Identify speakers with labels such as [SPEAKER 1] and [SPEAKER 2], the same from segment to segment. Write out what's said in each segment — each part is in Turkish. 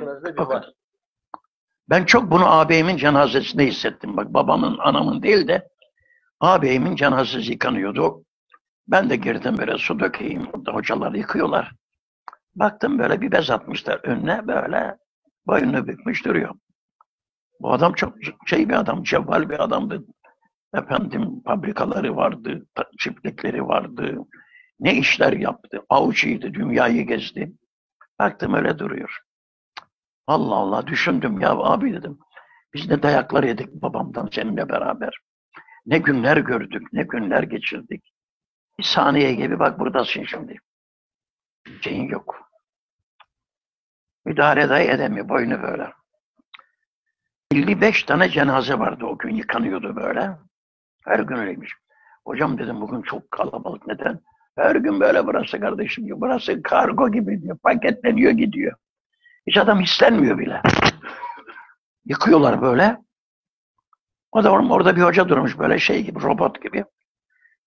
[SPEAKER 1] bir
[SPEAKER 2] Bakın.
[SPEAKER 1] var.
[SPEAKER 2] Ben çok bunu ağabeyimin cenazesinde hissettim. Bak babamın, anamın değil de ağabeyimin cenazesi yıkanıyordu. Ben de girdim böyle su dökeyim. Orada hocalar yıkıyorlar. Baktım böyle bir bez atmışlar önüne böyle boynunu bükmüş duruyor. Bu adam çok şey bir adam, cevval bir adamdı. Efendim fabrikaları vardı, çiftlikleri vardı. Ne işler yaptı, avucuydu, dünyayı gezdi. Baktım öyle duruyor. Allah Allah düşündüm ya abi dedim. Biz ne dayaklar yedik babamdan seninle beraber. Ne günler gördük, ne günler geçirdik. Bir saniye gibi bak buradasın şimdi. Şeyin yok. Müdahale dahi edemiyor boynu böyle. 55 tane cenaze vardı o gün yıkanıyordu böyle. Her gün öyleymiş. Hocam dedim bugün çok kalabalık neden? Her gün böyle burası kardeşim diyor. Burası kargo gibi diyor. Paketleniyor gidiyor. Hiç adam hislenmiyor bile. Yıkıyorlar böyle. O da or- orada bir hoca durmuş böyle şey gibi, robot gibi.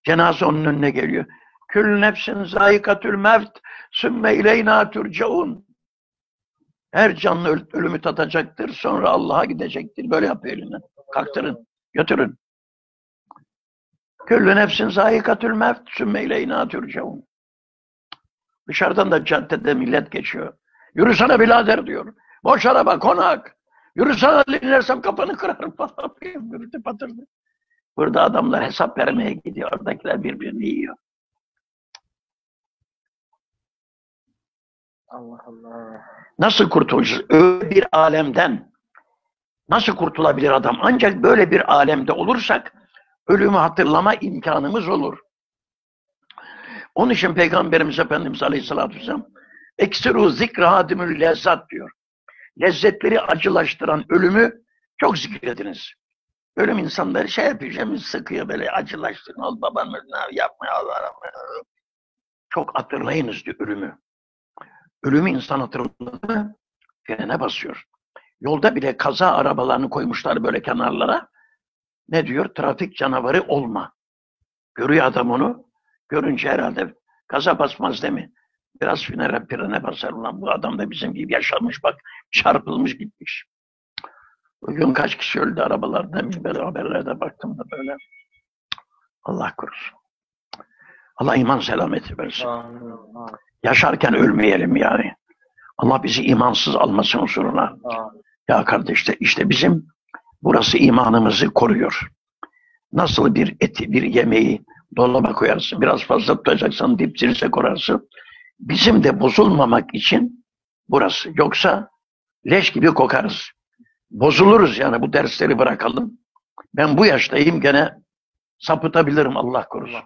[SPEAKER 2] Cenaze onun önüne geliyor. Kül nefsin zayikatül mevt sümme ileyna turcaun. Her canlı öl- ölümü tadacaktır, sonra Allah'a gidecektir. Böyle yapıyor eline. Kalktırın, götürün. Küllü nefsin zayikatül mevt sümme ileyna turcaun. Dışarıdan da caddede millet geçiyor. Yürüsene birader diyor. Boş araba, konak. Yürüsene inersem kafanı kırarım falan. Gürültü patırdı. Burada adamlar hesap vermeye gidiyor. Oradakiler birbirini yiyor.
[SPEAKER 1] Allah Allah.
[SPEAKER 2] Nasıl kurtulacağız? Öyle bir alemden nasıl kurtulabilir adam? Ancak böyle bir alemde olursak ölümü hatırlama imkanımız olur. Onun için Peygamberimiz Efendimiz Aleyhisselatü Vesselam eksiru zikra hadimül lezzat diyor. Lezzetleri acılaştıran ölümü çok zikrediniz. Ölüm insanları şey yapıyor, cemiz sıkıyor böyle acılaştırın. Al babanın ne yapma Allah. Çok hatırlayınız diyor ölümü. Ölümü insan hatırladı mı frene basıyor. Yolda bile kaza arabalarını koymuşlar böyle kenarlara. Ne diyor? Trafik canavarı olma. Görüyor adam onu. Görünce herhalde gaza basmaz değil mi? Biraz frene, frene basar ulan. Bu adam da bizim gibi yaşamış bak. Çarpılmış gitmiş. Bugün kaç kişi öldü arabalarda? Böyle haberlerde baktım da böyle. Allah korusun. Allah iman selameti versin.
[SPEAKER 1] Amin.
[SPEAKER 2] Yaşarken ölmeyelim yani. Allah bizi imansız almasın.
[SPEAKER 1] Amin.
[SPEAKER 2] Ya kardeşler işte bizim burası imanımızı koruyor. Nasıl bir eti, bir yemeği dolaba koyarsın, biraz fazla tutacaksan dipsirse koyarsın. Bizim de bozulmamak için burası. Yoksa leş gibi kokarız. Bozuluruz yani bu dersleri bırakalım. Ben bu yaştayım gene sapıtabilirim Allah korusun.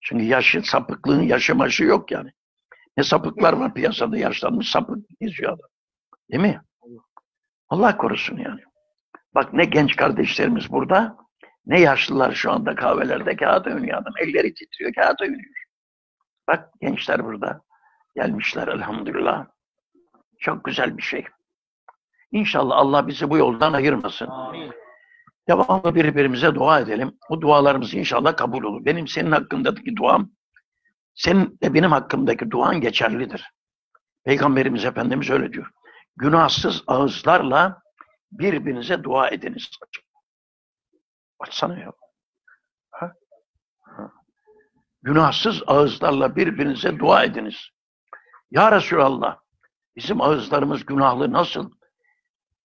[SPEAKER 2] Çünkü yaşı, sapıklığın yaşı maşı yok yani. Ne sapıklar var piyasada yaşlanmış sapık geziyor adam. Değil mi? Allah korusun yani. Bak ne genç kardeşlerimiz burada, ne yaşlılar şu anda kahvelerde kağıt oynuyor. Elleri titriyor, kağıt oynuyor. Bak gençler burada. Gelmişler elhamdülillah. Çok güzel bir şey. İnşallah Allah bizi bu yoldan ayırmasın.
[SPEAKER 1] Amin.
[SPEAKER 2] Devamlı birbirimize dua edelim. O dualarımız inşallah kabul olur. Benim senin hakkındaki duam, senin de benim hakkımdaki duan geçerlidir. Peygamberimiz Efendimiz öyle diyor. Günahsız ağızlarla birbirinize dua ediniz. Açsana ya. Günahsız ağızlarla birbirinize dua ediniz. Ya Resulallah, bizim ağızlarımız günahlı nasıl?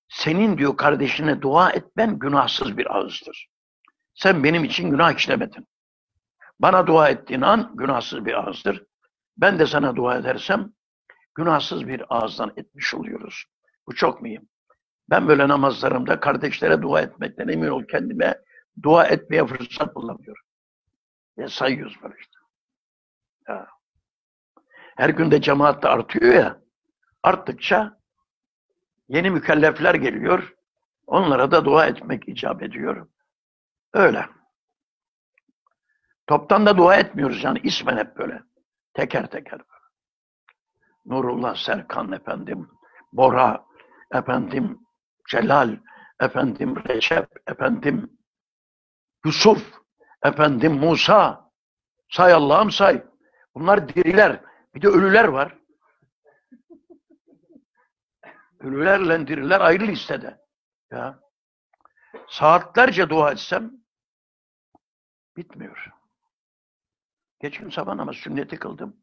[SPEAKER 2] Senin diyor kardeşine dua etmen günahsız bir ağızdır. Sen benim için günah işlemedin. Bana dua ettiğin an günahsız bir ağızdır. Ben de sana dua edersem günahsız bir ağızdan etmiş oluyoruz. Bu çok mühim. Ben böyle namazlarımda kardeşlere dua etmekten emin ol kendime dua etmeye fırsat bulamıyorum. Ya sayıyoruz böyle işte. Ya. Her günde cemaat de artıyor ya. Arttıkça yeni mükellefler geliyor. Onlara da dua etmek icap ediyor. Öyle. Toptan da dua etmiyoruz yani ismen hep böyle. Teker teker böyle. Nurullah Serkan efendim, Bora efendim, Celal efendim, Recep efendim, Yusuf efendim, Musa. Say Allah'ım say. Bunlar diriler. Bir de ölüler var. Ölülerle diriler ayrı listede. Ya. Saatlerce dua etsem bitmiyor. Geçen sabah ama sünneti kıldım.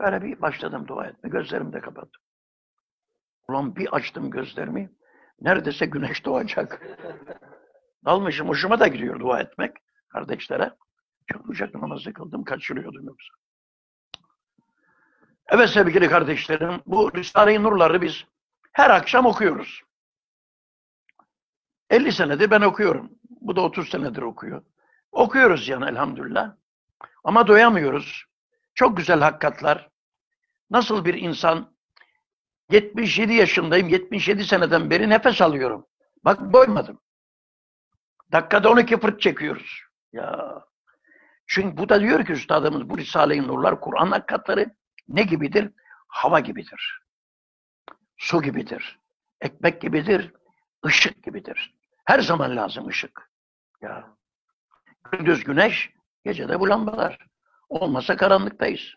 [SPEAKER 2] Böyle bir başladım dua etme. Gözlerimi de kapattım. Ulan bir açtım gözlerimi. Neredeyse güneş doğacak. Dalmışım. Hoşuma da gidiyor dua etmek kardeşlere. Çok uçak namazı kıldım. Kaçırıyordum yoksa. Evet sevgili kardeşlerim. Bu Risale-i Nurları biz her akşam okuyoruz. 50 senedir ben okuyorum. Bu da 30 senedir okuyor. Okuyoruz yani elhamdülillah. Ama doyamıyoruz. Çok güzel hakikatler. Nasıl bir insan 77 yaşındayım. 77 seneden beri nefes alıyorum. Bak doymadım. Dakikada 12 fırt çekiyoruz. Ya. Çünkü bu da diyor ki üstadımız bu Risale-i Nurlar Kur'an hakikatleri ne gibidir? Hava gibidir. Su gibidir. Ekmek gibidir. ışık gibidir. Her zaman lazım ışık. Ya. Gündüz güneş, gecede bu lambalar. Olmasa karanlıktayız.